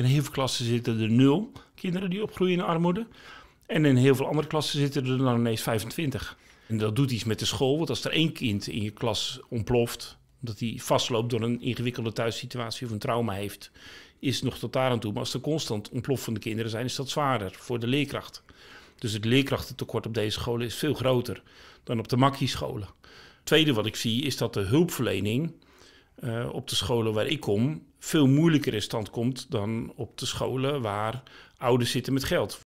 In heel veel klassen zitten er nul kinderen die opgroeien in armoede. En in heel veel andere klassen zitten er dan ineens 25. En dat doet iets met de school, want als er één kind in je klas ontploft, omdat hij vastloopt door een ingewikkelde thuissituatie of een trauma heeft, is nog tot daar aan toe. Maar als er constant ontploffende kinderen zijn, is dat zwaarder voor de leerkracht. Dus het leerkrachtentekort op deze scholen is veel groter dan op de makkie-scholen. Het tweede wat ik zie is dat de hulpverlening uh, op de scholen waar ik kom veel moeilijker in stand komt dan op de scholen waar ouders zitten met geld.